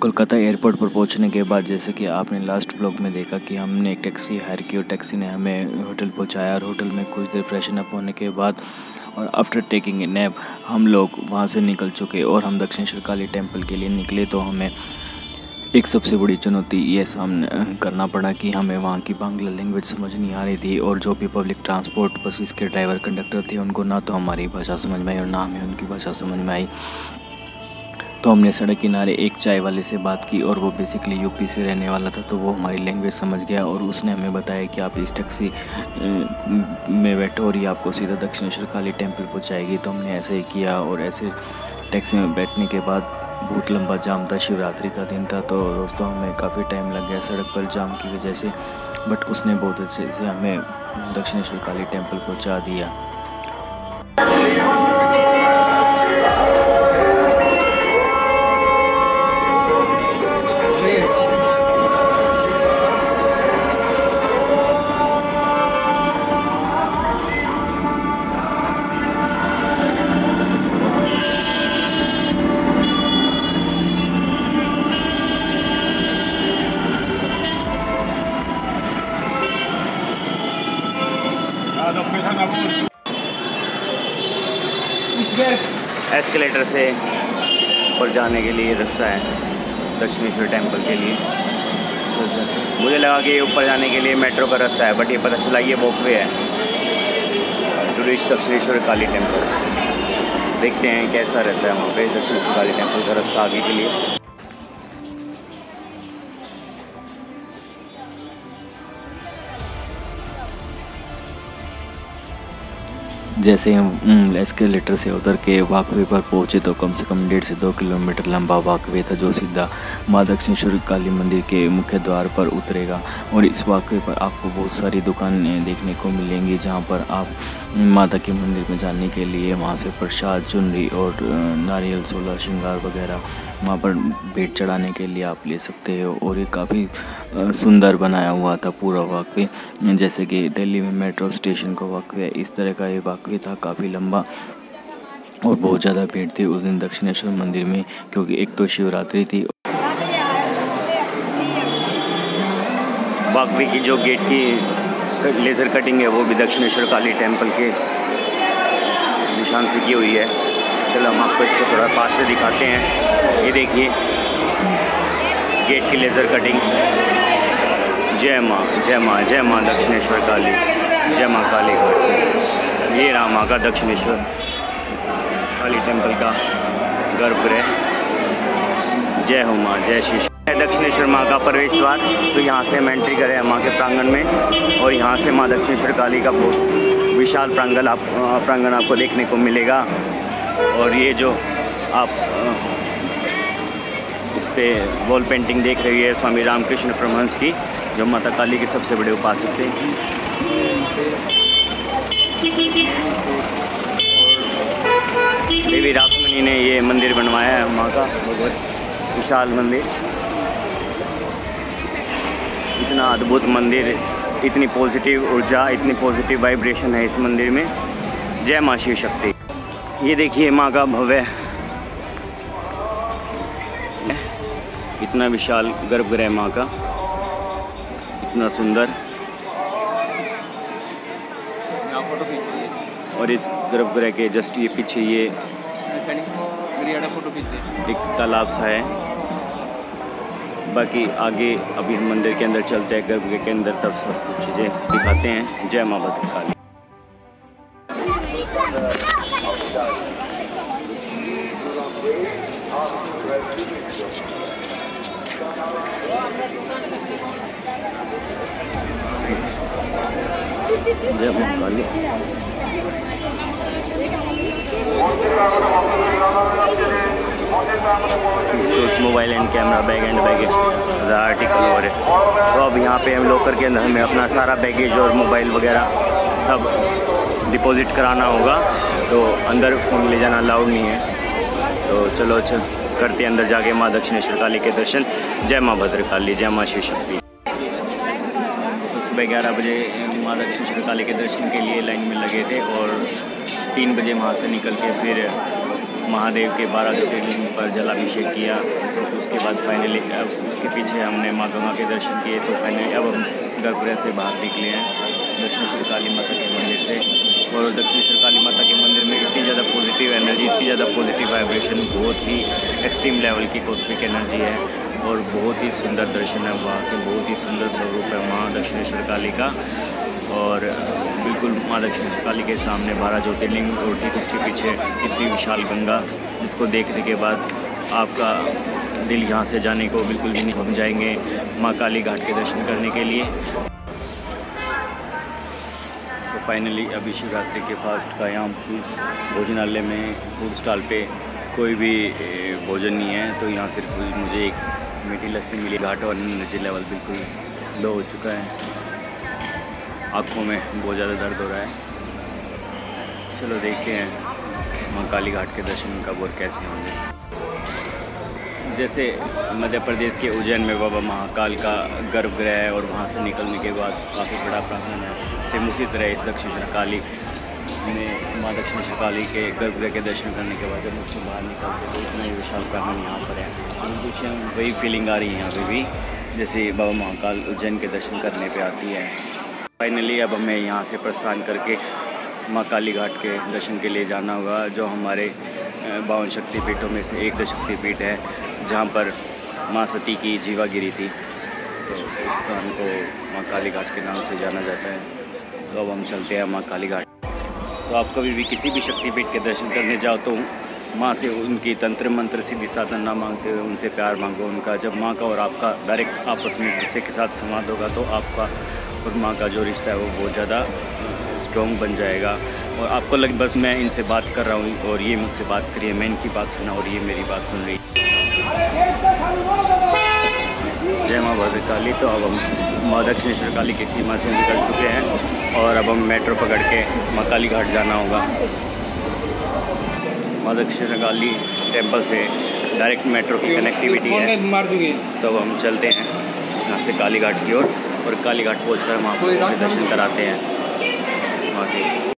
Kolkata airport पर पहुँचने के बाद जैसे कि आपने लास्ट ब्लॉग में देखा कि हमने एक टैक्सी हायर की और टैक्सी ने हमें होटल पहुँचाया और होटल में कुछ देर फ्रेशन अप होने के बाद और आफ्टर टेकिंग ए नैप हम लोग वहाँ से निकल चुके और हम दक्षिणेश्वर काली टेंपल के लिए निकले तो हमें एक सबसे बड़ी चुनौती ये सामने करना पड़ा कि हमें वहाँ की बांग्ला लैंग्वेज समझ नहीं आ रही थी और जो भी पब्लिक ट्रांसपोर्ट बसेस के ड्राइवर कंडक्टर थे, उनको ना तो हमारी भाषा समझ में आई और ना हमें उनकी भाषा समझ में आई। तो हमने सड़क किनारे एक चाय वाले से बात की और वो बेसिकली यूपी से रहने वाला था तो वो हमारी लैंग्वेज समझ गया और उसने हमें बताया कि आप इस टैक्सी में बैठो और ये आपको सीधा दक्षिणेश्वर काली टेंपल पहुँचाएगी। तो हमने ऐसे ही किया और ऐसे टैक्सी में बैठने के बाद बहुत लंबा जाम था, शिवरात्रि का दिन था तो दोस्तों हमें काफ़ी टाइम लग गया सड़क पर जाम की वजह से बट उसने बहुत अच्छे से हमें दक्षिणेश्वर काली टेंपल पहुँचा दिया। एस्केलेटर से ऊपर जाने के लिए रास्ता है दक्षिणेश्वर टेंपल के लिए। मुझे लगा कि ऊपर जाने के लिए मेट्रो का रास्ता है बट ये पता चला ये वॉकवे है। टूरिस्ट दक्षिणेश्वर काली टेंपल देखते हैं कैसा रहता है वहाँ पे दक्षिणेश्वर काली टेंपल का रास्ता आगे के लिए। जैसे हम एस्केलेटर से उतर के वाकवे पर पहुँचे तो कम से कम डेढ़ से दो किलोमीटर लंबा वाकवे था जो सीधा माँ दक्षिणेश्वर काली मंदिर के मुख्य द्वार पर उतरेगा। और इस वाकवे पर आपको बहुत सारी दुकानें देखने को मिलेंगी जहाँ पर आप माता के मंदिर में जाने के लिए वहाँ से प्रसाद, चुनरी और नारियल सोलह श्रृंगार वगैरह वहाँ पर भेंट चढ़ाने के लिए आप ले सकते हो और ये काफ़ी सुंदर बनाया हुआ था पूरा वाकवे जैसे कि दिल्ली में मेट्रो स्टेशन का वाकवे इस तरह का ये वाकवे था, काफ़ी लंबा और बहुत ज़्यादा भीड़ थी उस दिन दक्षिणेश्वर मंदिर में, क्योंकि एक तो शिवरात्रि थी। वाकवे की जो गेट की लेज़र कटिंग है, वो भी दक्षिणेश्वर काली टेंपल के निशान से की हुई है। चलो हम आपको इसको थोड़ा पास से दिखाते हैं। ये देखिए। गेट की लेज़र कटिंग। जय माँ जय माँ जय माँ दक्षिणेश्वर काली। जय माँ काली घाट। ये रहा माँ का दक्षिणेश्वर। काली टेंपल का गर्भगृह। जय हो माँ, जय श्री दक्षिणेश्वर माँ का प्रवेश द्वार। तो यहाँ से हम एंट्री करें माँ के प्रांगण में। और यहाँ से माँ दक्षिणेश्वर काली का विशाल प्रांगण आप प्रांगण आपको देखने को मिलेगा। और ये जो आप इस पे वॉल पेंटिंग देख रही है स्वामी रामकृष्ण परमहंस की, जो माता काली के सबसे बड़े उपासक थे। देवी रासमणि ने ये मंदिर बनवाया है माँ का, बहुत विशाल मंदिर। इतना अद्भुत मंदिर, इतनी पॉजिटिव ऊर्जा, इतनी पॉजिटिव वाइब्रेशन है इस मंदिर में। जय माँ शिव शक्ति। ये देखिए माँ का भव्य। इतना विशाल गर्भगृह माँ का। इतना सुंदर। और इस गर्भगृह के जस्ट ये पीछे ये एक तालाब सा है। बाकी आगे अभी हम मंदिर के अंदर चलते हैं गर्भगृह के अंदर तब सब कुछ चीज़ें दिखाते हैं। जय माँ Bhadrakali mobile and camera bag and baggage article और तो अब यहाँ पे हम लोकर के अंदर हमें अपना सारा बैगेज और मोबाइल वगैरह सब डिपॉजिट कराना होगा। तो अंदर फ़ोन ले जाना अलाउड नहीं है। तो चलो चल करते अंदर जाके माँ दक्षिणेश्वर काली के दर्शन। जय माँ भद्रकाली जय माँ शिव शक्ति। तो सुबह ग्यारह बजे माँ दक्षिणेश्वर काली के दर्शन के लिए लाइन में लगे थे और तीन बजे वहाँ से निकल के फिर महादेव के बारह ज्योतिर्लिंग पर जलाभिषेक किया। तो उसके बाद फाइनली अब उसके पीछे हमने माँ गंगा के दर्शन किए तो फाइनली अब हम गर्भगृह से बाहर निकले हैं। दक्षिणेश्वर काली माता के मंदिर से। और दक्षिणेश्वर काली माता के मंदिर में इतनी ज़्यादा पॉजिटिव एनर्जी इतनी ज़्यादा पॉजिटिव वाइब्रेशन बहुत ही एक्सट्रीम लेवल की कॉस्मिक एनर्जी है। और बहुत ही सुंदर दर्शन है वहाँ के, बहुत ही सुंदर स्वरूप है माँ दक्षिणेश्वर काली का। और बिल्कुल माँ दक्षिणेश्वर काली के सामने बारह ज्योतिर्लिंग और ठीक उसके पीछे इतनी विशाल गंगा, जिसको देखने के बाद आपका दिल यहाँ से जाने को बिल्कुल भी नहीं हम जाएँगे। माँ काली घाट के दर्शन करने के लिए। फाइनली अभी शिवरात्रि के फास्ट का यहाँ भोजनालय में फ़ूड स्टॉल पे कोई भी भोजन नहीं है तो यहाँ सिर्फ़ मुझे एक मीठी लस्सी मिली। घाट और एनर्जी लेवल बिल्कुल लो हो चुका है। आँखों में बहुत ज़्यादा दर्द हो रहा है। चलो देखते हैं माँ काली घाट के दर्शन कब और कैसे होंगे। जैसे मध्य प्रदेश के उज्जैन में बाबा महाकाल का गर्भगृह है और वहाँ से निकलने के बाद काफ़ी बड़ा प्रांगण है सेम उसी तरह इस दक्षिणेश्वर काली में। माँ दक्षिणेश्वर काली के गर्भगृह के दर्शन करने के बाद जब उससे बाहर निकलते तो इतना ही विशाल प्रांगण यहाँ पर है। और कुछ वही फीलिंग आ रही है यहाँ पर भी, जैसे बाबा महाकाल उज्जैन के दर्शन करने पर आती है। फाइनली अब हमें यहाँ से प्रस्थान करके माँ काली घाट के दर्शन के लिए जाना होगा, जो हमारे बावन शक्तिपीठों में से एक शक्तिपीठ है। जहाँ पर माँ सती की जीवा गिरी थी। तो इस स्थान को माँ काली घाट के नाम से जाना जाता है। तो अब हम चलते हैं माँ काली घाट तो आप कभी भी किसी भी शक्तिपीठ के दर्शन करने जाओ तो माँ से उनकी तंत्र मंत्र सिद्धि साधन ना मांगते हुए उनसे प्यार मांगो। उनका जब माँ का और आपका डायरेक्ट आपस में दूसरे के साथ संवाद होगा तो आपका और माँ का जो रिश्ता है वो बहुत ज़्यादा स्ट्रॉन्ग बन जाएगा। और आपको लग बस मैं इनसे बात कर रहा हूँ और ये मुझसे बात करिए, मैं इनकी बात सुना और ये मेरी बात सुन रही। जय माँ भद्रकाली तो अब हम माँ दक्षिणेश्वर काली की सीमा से निकल चुके हैं और अब हम मेट्रो पकड़ के माँ काली घाट जाना होगा। माँ दक्षिणेश्वर काली टेंपल से डायरेक्ट मेट्रो की कनेक्टिविटी है। तो अब हम चलते हैं यहाँ से काली घाट की ओर और, और काली घाट पहुँच कर वहाँ पर दर्शन कराते हैं। वहाँ